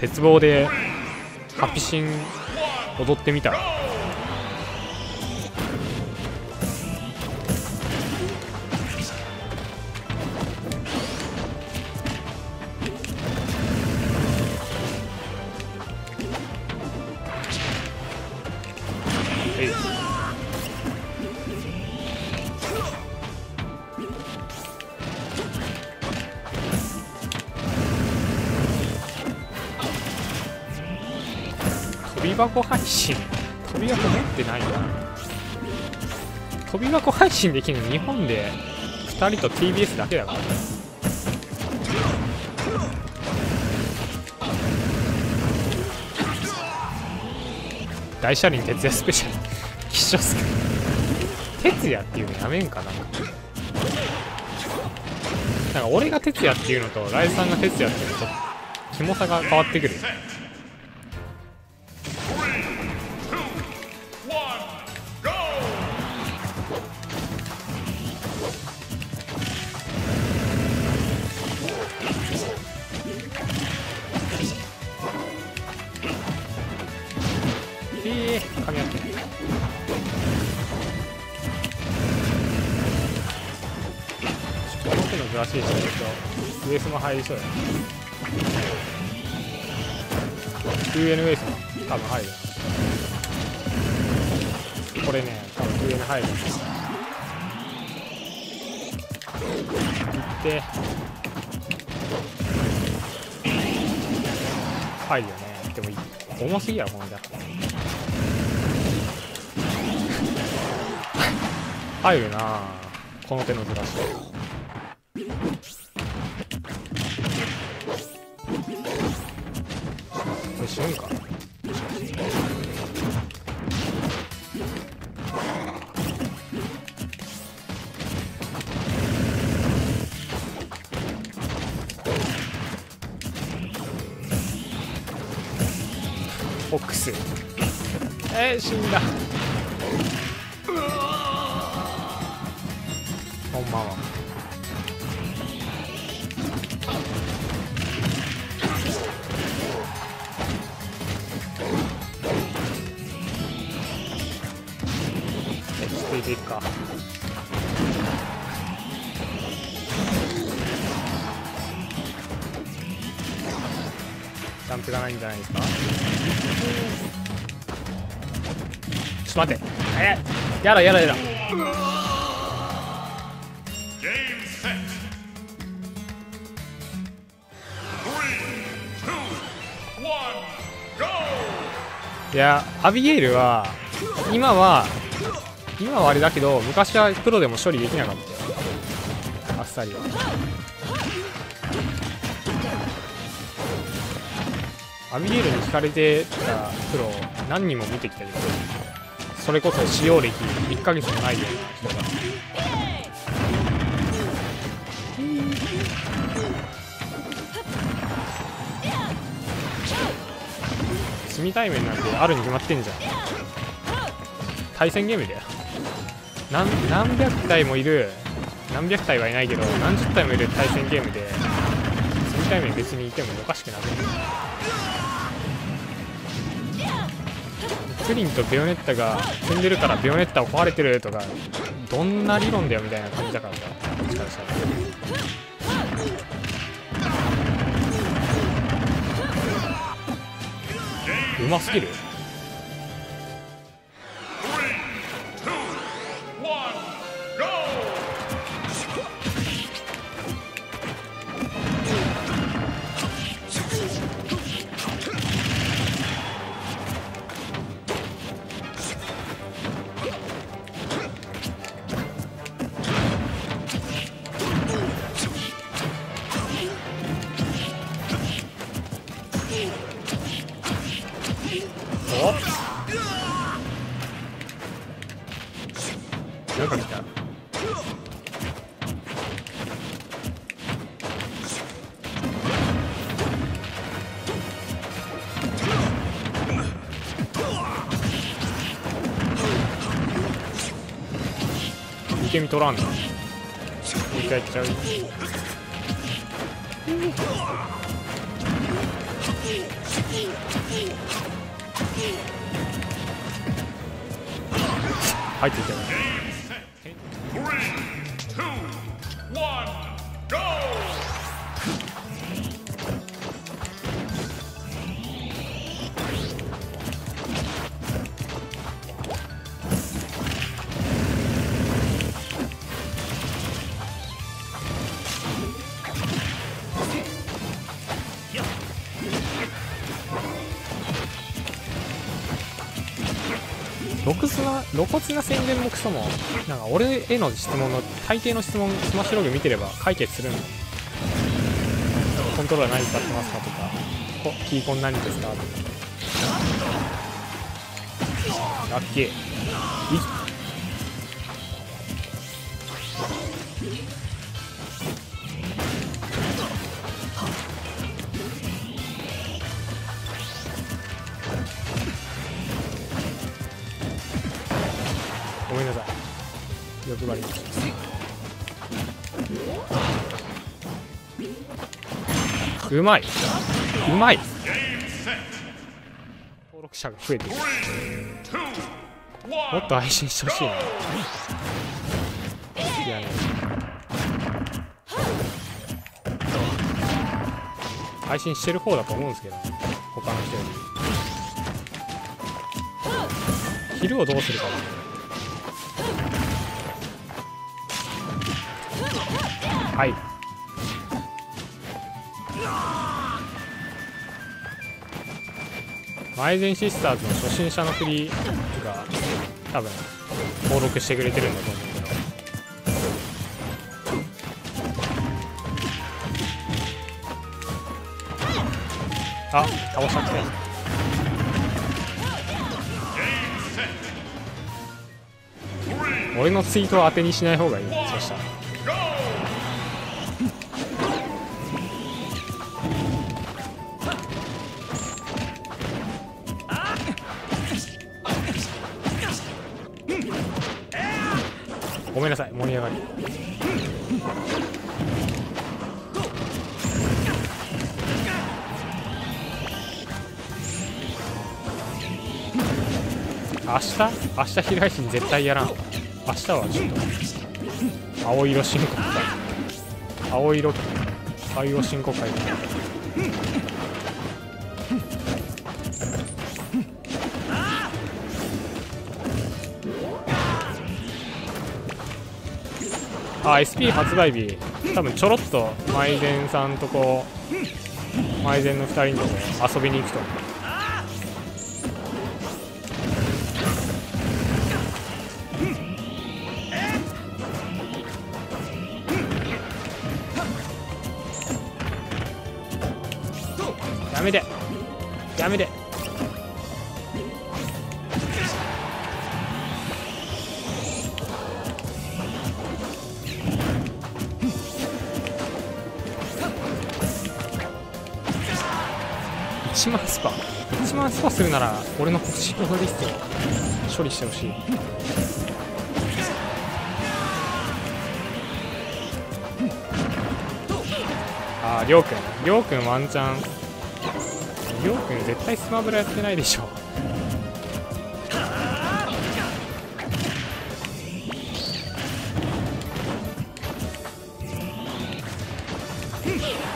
鉄棒でハピシン踊ってみたえい。箱配信。飛び箱持ってないな。飛び箱配信できるの日本で2人と TBS だけだから。ね大車輪徹夜スペシャル。希少スク徹夜っていうのやめんかな。なんか俺が徹夜っていうのとライさんが徹夜っていうのとキモさが変わってくる。えー、噛み合ってるこの手のずらしい。しない。とベースも入りそうやな上のベースも多分入るこれね多分上に入るんですい。って入るよねでもい。い。重すぎやろこのじゃ入るなこの手のずらし。これ死ぬんか。フォックス。えー、死んだ。んばんは落ち着いていくか。ジャンプがないんじゃないですか？ちょっと待って。えやだやだやだいやアビゲイルは今は今はあれだけど昔はプロでも処理できなかったよ。あっさりは。アビゲイルに引かれてたプロ何人も見てきたけどそれこそ使用歴1ヶ月もないような人が積み対面なんてあるに決まってんじゃん。対戦ゲームだよ。何何百体もいる。何百体はいないけど何十体もいる対戦ゲームで積み対面別にいてもおかしくなるクリンとベヨネッタが組んでるからベヨネッタを壊れてるとかどんな理論だよみたいな感じだからさ。こっちからしたらうますぎる？受け身取らんなもう一回やっちゃう。入っていけない露骨な露骨な宣伝もクソもなんか俺への質問の大抵の質問スマッシュログ見てれば解決するのコントローラー何使ってますかとかキーコン何ですかとか。ラッキー。いっ欲張りましたうまい。うまい。登録者が増えてる。もっと配信してほしいな。いやね。配信してる方だと思うんですけど他の人より。昼をどうするかなはい。マイゼンシスターズの初心者のフリーが多分登録してくれてるんだと思うけどあ倒しちゃったよ game set. Three, 俺のツイートは当てにしない方がいい。そしたらごめんなさい盛り上がり。明日？明日昼配信絶対やらん。明日はちょっと。青色申告会。青色青色申告会あ SP 発売日。多分ちょろっとマイゼンさんとこうマイゼンの2人のと遊びに行くと。思うやめて。やめて。1万スパ1万スパするなら俺の欲しいものリストを処理してほしい。あありょうくん。りょうくんワンチャン。りょうくん絶対スマブラやってないでしょ。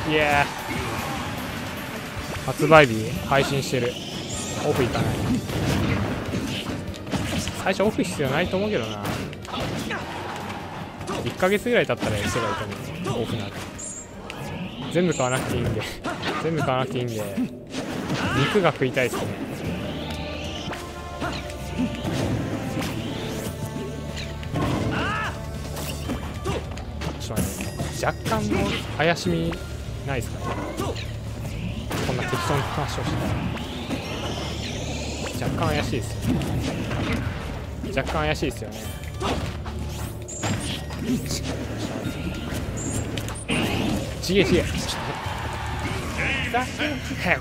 いや発売日配信してる。オフいかない。最初オフ必要ないと思うけどな。1ヶ月ぐらい経ったらやせばいいと思うオフなんて全部買わなくていいんで。全部買わなくていいんで。肉が食いたいですね。ちょっと待って。若干の怪しみないですかね。適当な話をしてたら若干怪しいですよね。若干怪しいですよね。ちげちげ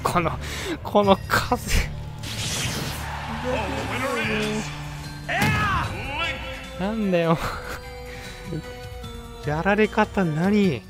このこの風なんだよ。やられ方何